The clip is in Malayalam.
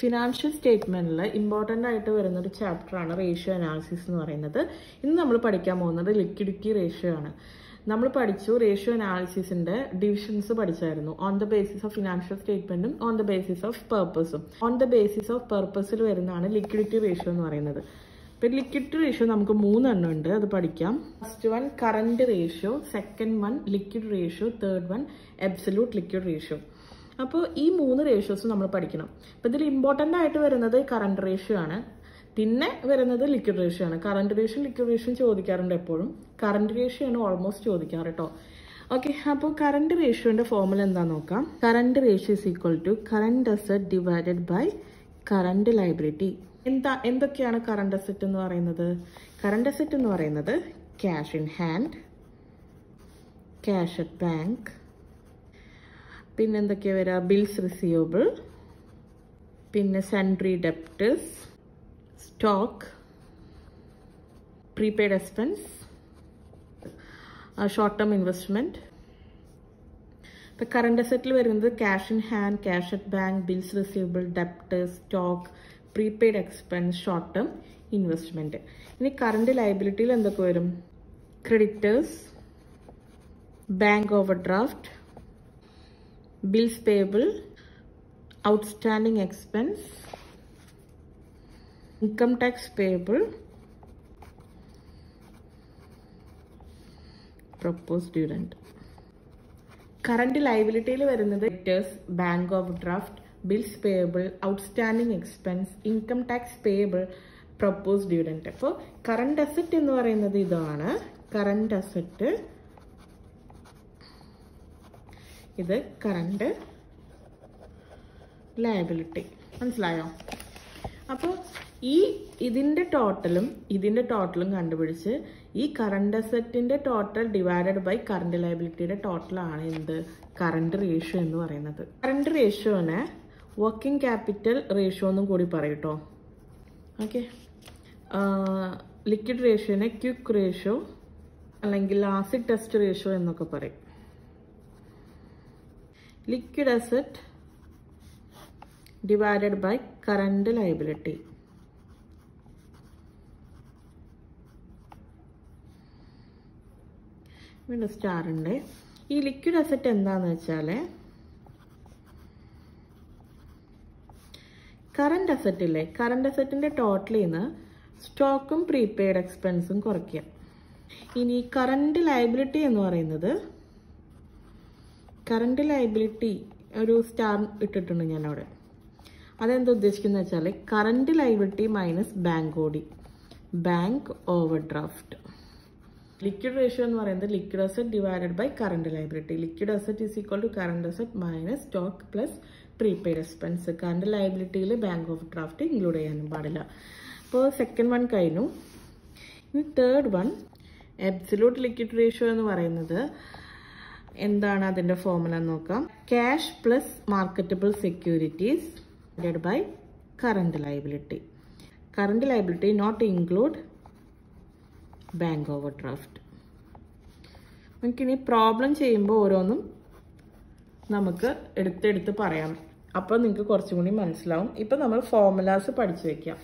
ഫിനാൻഷ്യൽ സ്റ്റേറ്റ്മെന്റിൽ ഇമ്പോർട്ടന്റ് ആയിട്ട് വരുന്ന ഒരു ചാപ്റ്ററാണ് റേഷ്യോ അനാലിസിസ് എന്ന് പറയുന്നത്. ഇന്ന് നമ്മൾ പഠിക്കാൻ പോകുന്നത് ലിക്വിഡിറ്റി റേഷ്യോ ആണ്. നമ്മൾ പഠിച്ചു റേഷ്യോ അനാലിസിസിന്റെ divisions പഠിച്ചായിരുന്നു. On the basis of financial സ്റ്റേറ്റ്മെന്റും on the basis of പർപ്പസും ഓൺ ദ ബേസിസ് ഓഫ് പർപ്പസിൽ വരുന്നതാണ് ലിക്വിഡിറ്റി റേഷ്യോ എന്ന് പറയുന്നത്. ഇപ്പം ലിക്വിഡിറ്റി റേഷ്യോ നമുക്ക് മൂന്നെണ്ണം ഉണ്ട്. അത് പഠിക്കാം. First one current ratio second one liquid ratio third one absolute liquid ratio അപ്പോൾ ഈ മൂന്ന് റേഷ്യോസ് നമ്മൾ പഠിക്കണം. അപ്പോൾ ഇതിൽ ഇമ്പോർട്ടന്റ് ആയിട്ട് വരുന്നത് കറണ്ട് റേഷ്യോ ആണ്. പിന്നെ വരുന്നത് ലിക്വിഡ് റേഷ്യോ ആണ്. കറണ്ട് റേഷ്യോ ലിക്വിഡ് റേഷ്യോ ചോദിക്കാറുണ്ട് എപ്പോഴും. കറണ്ട് റേഷ്യോ ആണ് ഓൾമോസ്റ്റ് ചോദിക്കാറ് കേട്ടോ ഓക്കെ അപ്പോൾ കറണ്ട് റേഷ്യോന്റെ ഫോർമുല എന്താ നോക്കാം? Current ratio is equal to current asset divided by current liability എന്താ എന്തൊക്കെയാണ് കറണ്ട് അസറ്റ് എന്ന് പറയുന്നത്? കറണ്ട് അസറ്റ് എന്ന് പറയുന്നത് cash in hand cash at bank പിന്നെ എന്തൊക്കെയാണ് വരിക ബിൽസ് റിസീവബിൾ പിന്നെ sundry debtors stock prepaid expense short term investment ഇപ്പം കറണ്ട് അസറ്റിൽ വരുന്നത് cash in hand cash at bank bills receivable debtors stock prepaid expense short term investment ഇനി കറണ്ട് ലൈബിലിറ്റിയിൽ എന്തൊക്കെ വരും? Creditors bank overdraft bills payable, outstanding expense, income tax payable, proposed dividend. Current ലൈബിലിറ്റിയിൽ വരുന്നത് debtors bank off draft bills payable outstanding expense income tax payable propose dividend അപ്പോൾ കറണ്ട് അസറ്റ് എന്ന് പറയുന്നത് ഇതാണ് കറണ്ട് അസറ്റ് ഇത് കറണ്ട് ലയബിലിറ്റി മനസ്സിലായോ? അപ്പോൾ ഈ ഇതിന്റെ ടോട്ടലും ഇതിന്റെ ടോട്ടലും കണ്ടുപിടിച്ച് ഈ കറണ്ട് അസറ്റിന്റെ ടോട്ടൽ ഡിവൈഡഡ് ബൈ കറണ്ട് ലയബിലിറ്റിയുടെ ടോട്ടലാണ് എന്ത്? കറണ്ട് റേഷ്യോ എന്ന് പറയുന്നത്. കറണ്ട് റേഷ്യോനെ വർക്കിംഗ് ക്യാപിറ്റൽ റേഷ്യോ എന്നും കൂടി പറയട്ടോ ഓക്കെ ലിക്വിഡ് റേഷ്യോനെ ക്യുക്ക് റേഷ്യോ അല്ലെങ്കിൽ ആസിഡ് ടെസ്റ്റ് റേഷ്യോ എന്നൊക്കെ പറയും. Liquid asset divided by current liability വീണ്ടും സ്റ്റാർ ഉണ്ട്. ഈ ലിക്വിഡ് അസറ്റ് എന്താന്ന് വെച്ചാൽ കറണ്ട് അസറ്റ് ഇല്ലേ? കറണ്ട് അസറ്റിന്റെ ടോട്ടലിൽ നിന്ന് സ്റ്റോക്കും പ്രീപെയ്ഡ് എക്സ്പെൻസും കുറയ്ക്കുക ഇനി കറണ്ട് ലയബിലിറ്റി എന്ന് പറയുന്നത് കറണ്ട് ലയബിലിറ്റി ഒരു സ്റ്റാർ ഇട്ടിട്ടുണ്ട് ഞാൻ അവിടെ അതെന്താ ഉദ്ദേശിക്കുന്നത് വെച്ചാൽ current liability minus bank O D bank overdraft liquid ratio എന്ന് പറയുന്നത് liquid asset divided by current liability liquid asset is equal to current asset minus stock plus prepaid expense current ലയബിലിറ്റിയിൽ bank of draft include ചെയ്യാനും പാടില്ല. അപ്പോൾ സെക്കൻഡ് വൺ കഴിഞ്ഞു. ഇനി third one absolute liquid ratio എന്ന് പറയുന്നത് എന്താണ് അതിന്റെ ഫോർമുല നോക്കാം. Cash plus marketable securities divide by current liability current liability not include bank overdraft നമുക്കിനി പ്രോബ്ലം ചെയ്യുമ്പോൾ ഓരോന്നും നമുക്ക് എടുത്തെടുത്ത് പറയാം. അപ്പോൾ നിങ്ങൾക്ക് കുറച്ചും കൂടി മനസ്സിലാവും. ഇപ്പം നമ്മൾ ഫോർമുലാസ് പഠിച്ചു വെക്കാം.